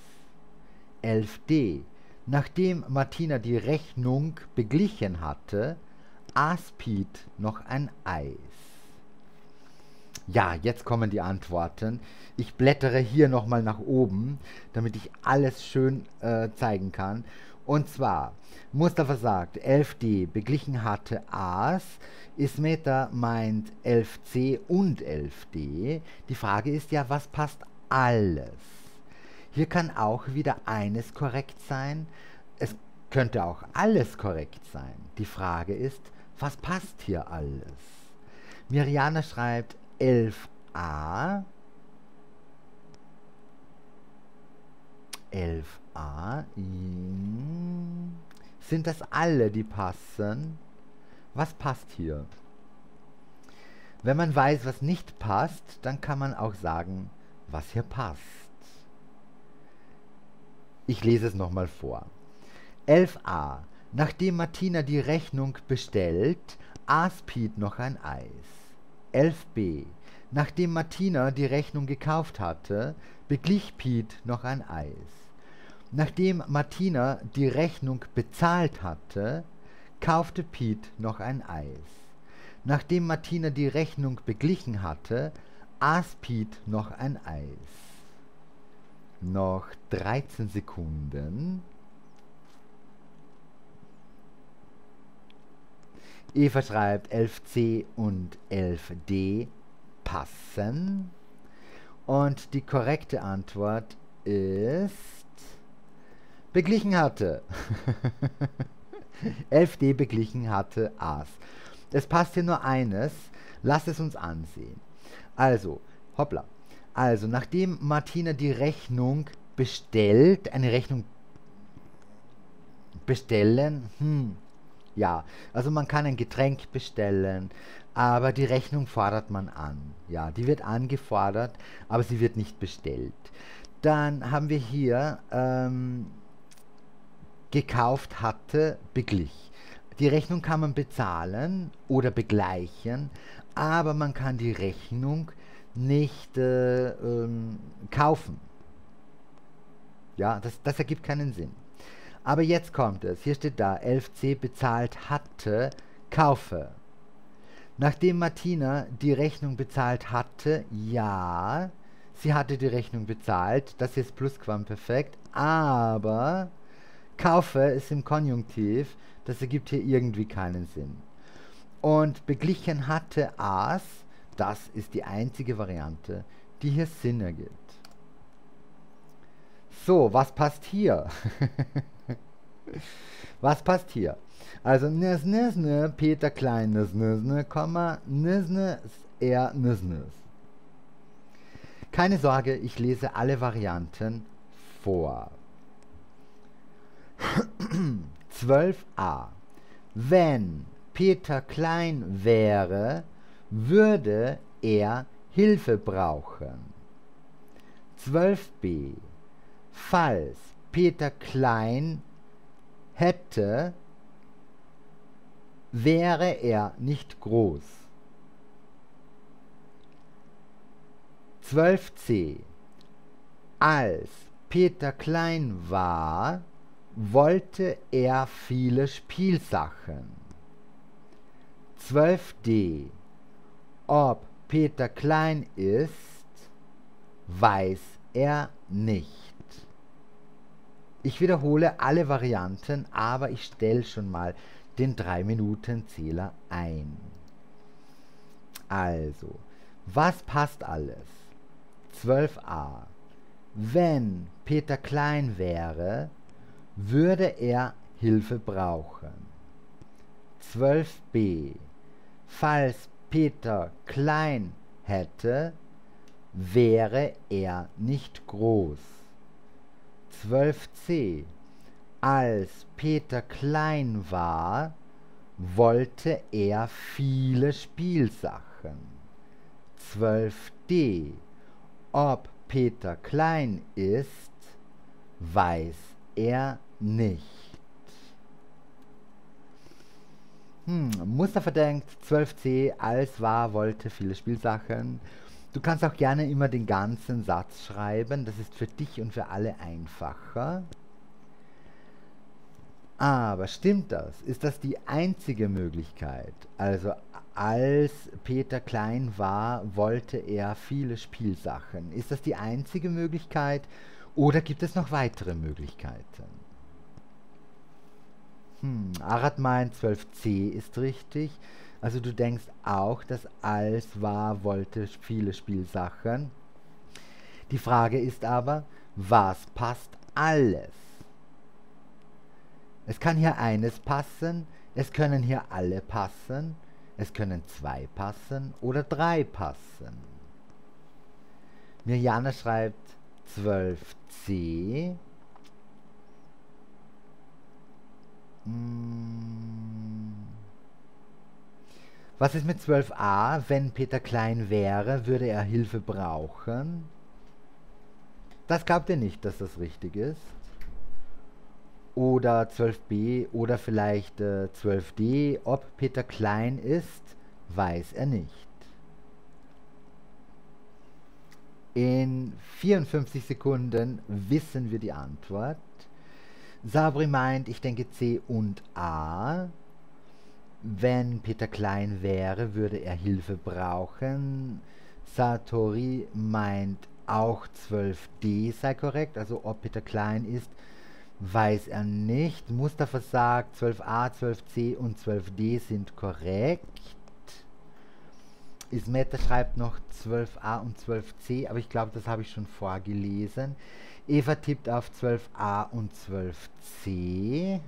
11d. Nachdem Martina die Rechnung beglichen hatte, aß Piet noch ein Eis. Ja, jetzt kommen die Antworten. Ich blättere hier nochmal nach oben, damit ich alles schön äh, zeigen kann. Und zwar, Mustafa sagt, 11d beglichen hatte aß, Ismeta meint 11c und 11d. Die Frage ist ja, was passt alles? Hier kann auch wieder eines korrekt sein. Es könnte auch alles korrekt sein. Die Frage ist, was passt hier alles? Miriana schreibt 11a. 11a. Sind das alle, die passen? Was passt hier? Wenn man weiß, was nicht passt, dann kann man auch sagen, was hier passt. Ich lese es nochmal vor. 11a. Nachdem Martina die Rechnung bestellt, aß Piet noch ein Eis. 11b. Nachdem Martina die Rechnung gekauft hatte, beglich Piet noch ein Eis. Nachdem Martina die Rechnung bezahlt hatte, kaufte Piet noch ein Eis. Nachdem Martina die Rechnung beglichen hatte, aß Piet noch ein Eis. Noch 13 Sekunden. Eva schreibt 11c und 11d passen. Und die korrekte Antwort ist beglichen hatte. 11d beglichen hatte A's. Es passt hier nur eines. Lass es uns ansehen. Also, hoppla. Also, nachdem Martina die Rechnung bestellt, eine Rechnung bestellen, hm, ja, also man kann ein Getränk bestellen, aber die Rechnung fordert man an. Ja, die wird angefordert, aber sie wird nicht bestellt. Dann haben wir hier ähm, gekauft hatte, beglich. Die Rechnung kann man bezahlen oder begleichen, aber man kann die Rechnung nicht äh, ähm, kaufen. Ja, das, das ergibt keinen Sinn. Aber jetzt kommt es. Hier steht da, 11c bezahlt hatte, kaufe. Nachdem Martina die Rechnung bezahlt hatte, ja, sie hatte die Rechnung bezahlt, das ist Plusquamperfekt, aber kaufe ist im Konjunktiv, das ergibt hier irgendwie keinen Sinn. Und beglichen hatte aß, das ist die einzige Variante, die hier Sinn ergibt. So, was passt hier? was passt hier? Also nis nis ne, Peter Klein nis nis ne, Komma, nis nis er nis nis. Keine Sorge, ich lese alle Varianten vor. 12a. Wenn Peter klein wäre, würde er Hilfe brauchen. 12b. Falls Peter klein hätte, wäre er nicht groß. 12c. Als Peter klein war, wollte er viele Spielsachen. 12d. Ob Peter klein ist, weiß er nicht. Ich wiederhole alle Varianten, aber ich stelle schon mal den 3-Minuten-Zähler ein. Also, was passt alles? 12a. Wenn Peter klein wäre, würde er Hilfe brauchen. 12b. Falls Peter klein hätte, wäre er nicht groß. 12c. Als Peter klein war, wollte er viele Spielsachen. 12d. Ob Peter klein ist, weiß er nicht. Hm, Mustafa denkt 12c, als war, wollte viele Spielsachen. Du kannst auch gerne immer den ganzen Satz schreiben, das ist für dich und für alle einfacher. Aber stimmt das? Ist das die einzige Möglichkeit? Also als Peter klein war, wollte er viele Spielsachen. Ist das die einzige Möglichkeit oder gibt es noch weitere Möglichkeiten? Hm, Arad meint 12c ist richtig. Also du denkst auch, dass als war, wollte viele Spielsachen. Die Frage ist aber, was passt alles? Es kann hier eines passen, es können hier alle passen, es können zwei passen oder drei passen. Mirjana schreibt 12c. Hm. Was ist mit 12a? Wenn Peter klein wäre, würde er Hilfe brauchen. Das glaubt ihr nicht, dass das richtig ist. Oder 12b oder vielleicht äh, 12d. Ob Peter klein ist, weiß er nicht. In 54 Sekunden wissen wir die Antwort. Sabri meint, ich denke C und A. Wenn Peter klein wäre, würde er Hilfe brauchen. Satori meint auch 12D sei korrekt, also ob Peter klein ist, weiß er nicht. Mustafa sagt 12a, 12c und 12d sind korrekt. Ismeta schreibt noch 12a und 12c, aber ich glaube, das habe ich schon vorgelesen. Eva tippt auf 12a und 12c.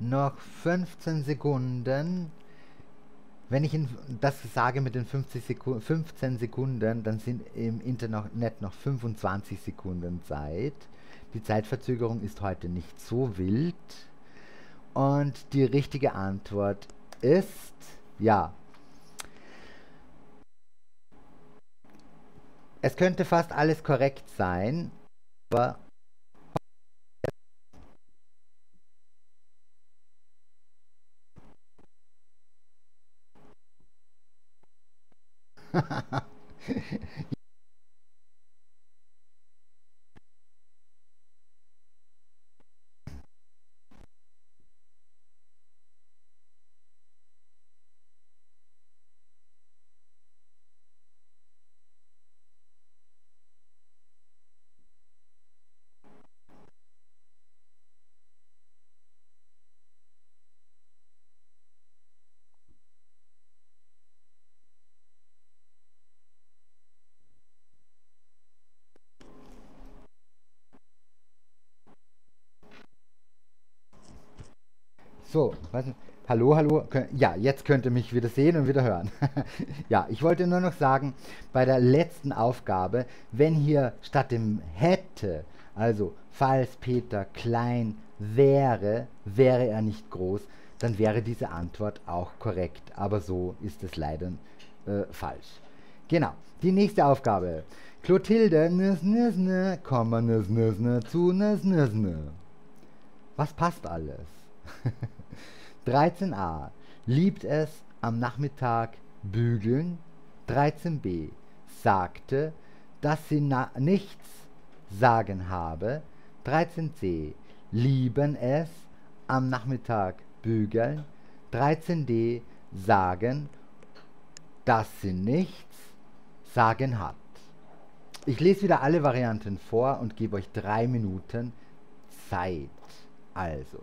Noch 15 Sekunden. Wenn ich das sage mit den 50 Seku 15 Sekunden, dann sind im Internet noch 25 Sekunden Zeit. Die Zeitverzögerung ist heute nicht so wild. Und die richtige Antwort ist ja. Es könnte fast alles korrekt sein, aber hallo, hallo. Ja, jetzt könnt ihr mich wieder sehen und wieder hören. ja, ich wollte nur noch sagen, bei der letzten Aufgabe, wenn hier statt dem hätte, also falls Peter klein wäre, wäre er nicht groß, dann wäre diese Antwort auch korrekt. Aber so ist es leider äh, falsch. Genau. Die nächste Aufgabe. Clotilde nüs nüs nüs, Komma nüs nüs nüs zu nüs nüs nüs. Was passt alles? 13a. Liebt es am Nachmittag bügeln? 13b. Sagte, dass sie nichts sagen habe. 13c. Lieben es am Nachmittag bügeln. 13d. Sagen, dass sie nichts sagen hat. Ich lese wieder alle Varianten vor und gebe euch drei Minuten Zeit. Also,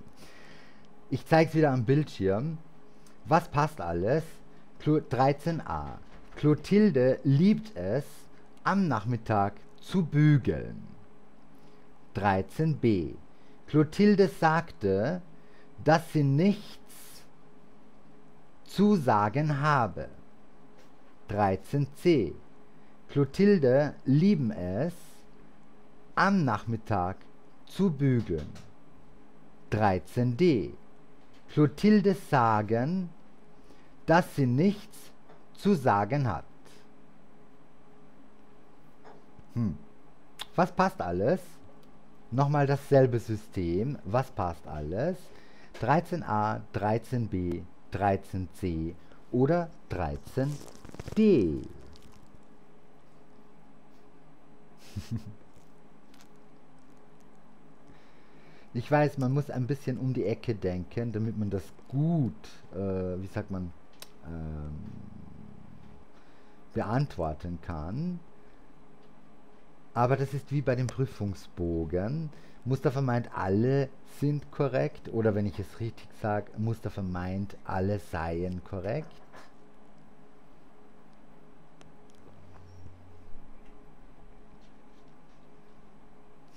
ich zeige es wieder am Bildschirm. Was passt alles? 13a. Clotilde liebt es, am Nachmittag zu bügeln. 13b. Clotilde sagte, dass sie nichts zu sagen habe. 13c. Clotilde lieben es, am Nachmittag zu bügeln. 13d. Clotilde sagen, dass sie nichts zu sagen hat. Hm. Was passt alles? Nochmal dasselbe System. Was passt alles? 13a, 13b, 13c oder 13d. ich weiß, man muss ein bisschen um die Ecke denken, damit man das gut, äh, wie sagt man, ähm, beantworten kann. Aber das ist wie bei dem Prüfungsbogen. Mustafa meint, alle sind korrekt. Oder wenn ich es richtig sage, Mustafa meint, alle seien korrekt.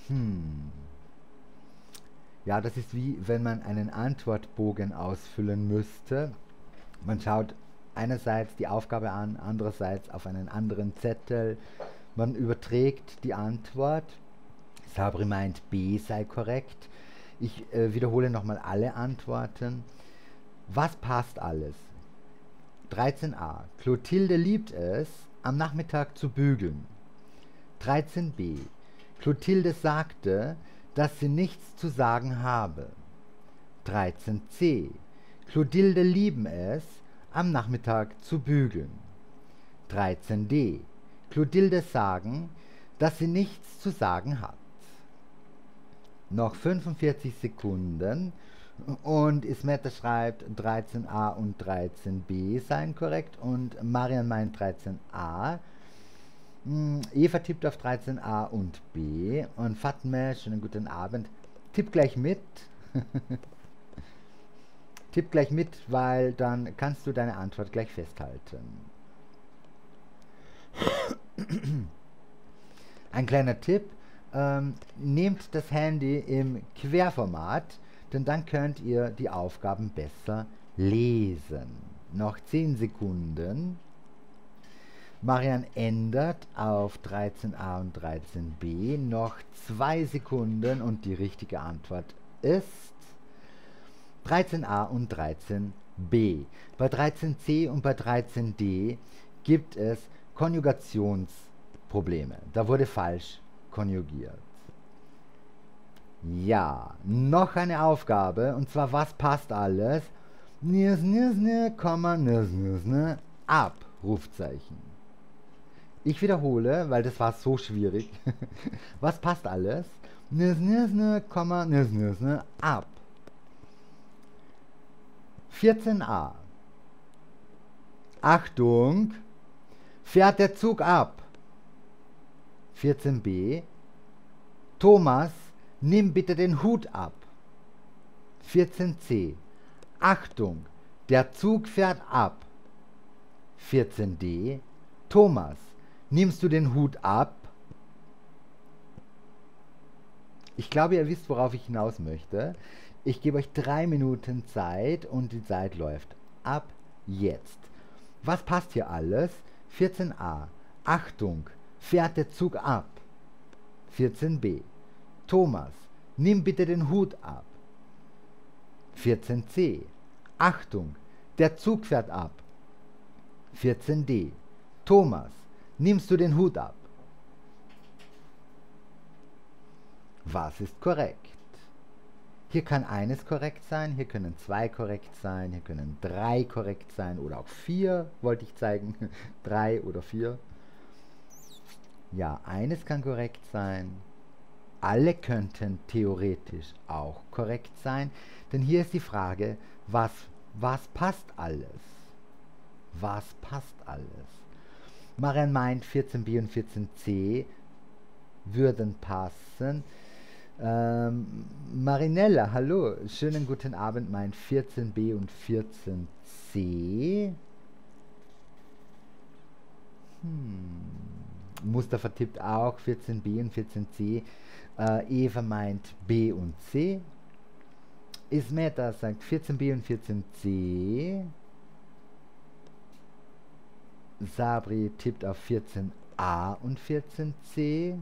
Hm. Ja, das ist wie wenn man einen Antwortbogen ausfüllen müsste. Man schaut einerseits die Aufgabe an, andererseits auf einen anderen Zettel. Man überträgt die Antwort. Sabri meint, B sei korrekt. Ich äh, wiederhole nochmal alle Antworten. Was passt alles? 13a. Clotilde liebt es, am Nachmittag zu bügeln. 13b. Clotilde sagte, dass sie nichts zu sagen habe. 13c. Clotilde lieben es, am Nachmittag zu bügeln. 13d. Clotilde sagen, dass sie nichts zu sagen hat. Noch 45 Sekunden und Ismeta schreibt 13a und 13b seien korrekt und Marian meint 13a. Hm, Eva tippt auf 13a und b. Und Fatme, schönen guten Abend. Tipp gleich mit. Tipp gleich mit, weil dann kannst du deine Antwort gleich festhalten. Ein kleiner Tipp. Ähm, nehmt das Handy im Querformat, denn dann könnt ihr die Aufgaben besser lesen. Noch 10 Sekunden. Marian ändert auf 13a und 13b noch zwei Sekunden und die richtige Antwort ist 13a und 13b. Bei 13c und bei 13d gibt es Konjugationsprobleme. Da wurde falsch konjugiert. Ja, noch eine Aufgabe und zwar was passt alles? Nies, nies, ne, Komma, nies, nies, ne, ab, Rufzeichen. Ich wiederhole, weil das war so schwierig. Was passt alles? Nis, nis, ne, Komma, nis, nis, ne, ab. 14a. Achtung, fährt der Zug ab. 14b. Thomas, nimm bitte den Hut ab. 14c. Achtung, der Zug fährt ab. 14d. Thomas, Nimmst du den Hut ab? Ich glaube, ihr wisst, worauf ich hinaus möchte. Ich gebe euch drei Minuten Zeit und die Zeit läuft ab jetzt. Was passt hier alles? 14a. Achtung, fährt der Zug ab. 14b. Thomas, nimm bitte den Hut ab. 14c. Achtung, der Zug fährt ab. 14d. Thomas, nimmst du den Hut ab? Was ist korrekt? Hier kann eines korrekt sein, hier können zwei korrekt sein, hier können drei korrekt sein oder auch vier, wollte ich zeigen. drei oder vier. Ja, eines kann korrekt sein. Alle könnten theoretisch auch korrekt sein, denn hier ist die Frage, was, was passt alles? Was passt alles? Marian meint 14b und 14c würden passen. Ähm, Marinella, hallo, schönen guten Abend, mein 14b und 14c. Hm. Mustafa tippt auch 14b und 14c. Äh, Eva meint B und C. Ismeta sagt 14b und 14c. Sabri tippt auf 14a und 14c.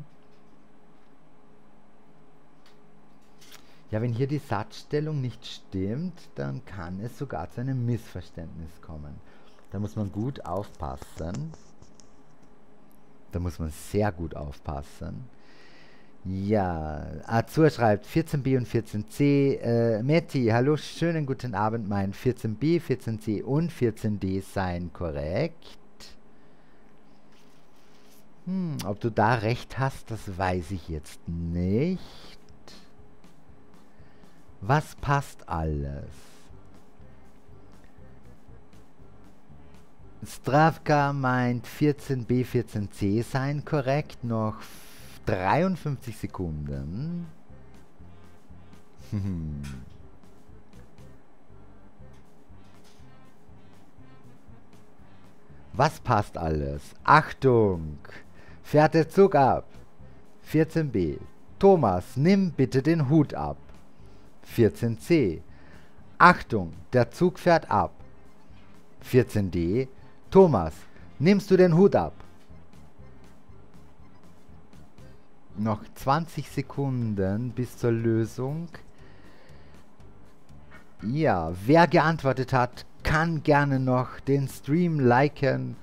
Ja, wenn hier die Satzstellung nicht stimmt, dann kann es sogar zu einem Missverständnis kommen. Da muss man gut aufpassen. Da muss man sehr gut aufpassen. Ja, Azur schreibt 14b und 14c. Äh, Metti, hallo, schönen guten Abend. Mein 14b, 14c und 14d seien korrekt. Hm, ob du da recht hast, das weiß ich jetzt nicht. Was passt alles? Stravka meint 14b, 14c seien korrekt. Noch 53 Sekunden. Was passt alles? Achtung! Fährt der Zug ab? 14b. Thomas, nimm bitte den Hut ab. 14c. Achtung, der Zug fährt ab. 14d. Thomas, nimmst du den Hut ab? Noch 20 Sekunden bis zur Lösung. Ja, wer geantwortet hat, kann gerne noch den Stream liken.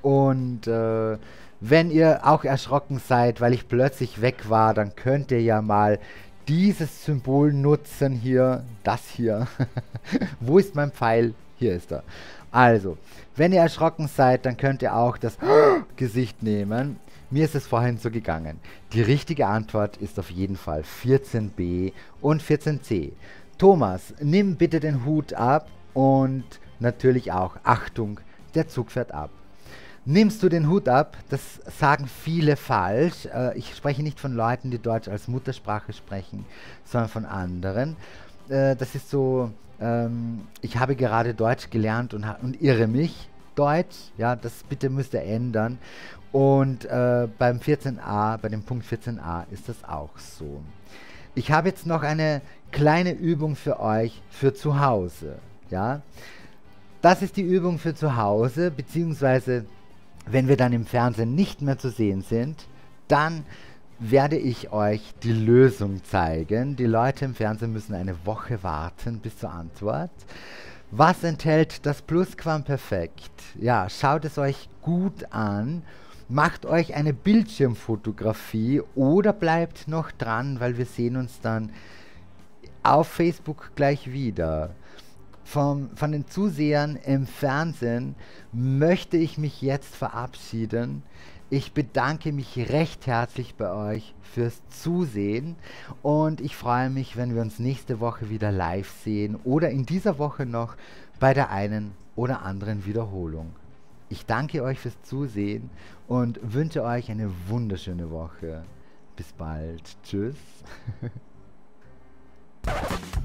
Und äh, wenn ihr auch erschrocken seid, weil ich plötzlich weg war, dann könnt ihr ja mal dieses Symbol nutzen hier, das hier. Wo ist mein Pfeil? Hier ist er. Also, wenn ihr erschrocken seid, dann könnt ihr auch das Gesicht nehmen. Mir ist es vorhin so gegangen. Die richtige Antwort ist auf jeden Fall 14b und 14c. Thomas, nimm bitte den Hut ab und natürlich auch Achtung, der Zug fährt ab. Nimmst du den Hut ab? Das sagen viele falsch. Äh, ich spreche nicht von Leuten, die Deutsch als Muttersprache sprechen, sondern von anderen. Äh, das ist so, ähm, ich habe gerade Deutsch gelernt und, und irre mich. Deutsch, ja, das bitte müsst ihr ändern. Und äh, beim 14a, bei dem Punkt 14a ist das auch so. Ich habe jetzt noch eine kleine Übung für euch für zu Hause. Ja, das ist die Übung für zu Hause, beziehungsweise wenn wir dann im Fernsehen nicht mehr zu sehen sind, dann werde ich euch die Lösung zeigen. Die Leute im Fernsehen müssen eine Woche warten bis zur Antwort. Was enthält das Plusquamperfekt? Ja, schaut es euch gut an. Macht euch eine Bildschirmfotografie oder bleibt noch dran, weil wir sehen uns dann auf Facebook gleich wieder vom, von den Zusehern im Fernsehen möchte ich mich jetzt verabschieden. Ich bedanke mich recht herzlich bei euch fürs Zusehen und ich freue mich, wenn wir uns nächste Woche wieder live sehen oder in dieser Woche noch bei der einen oder anderen Wiederholung. Ich danke euch fürs Zusehen und wünsche euch eine wunderschöne Woche. Bis bald. Tschüss.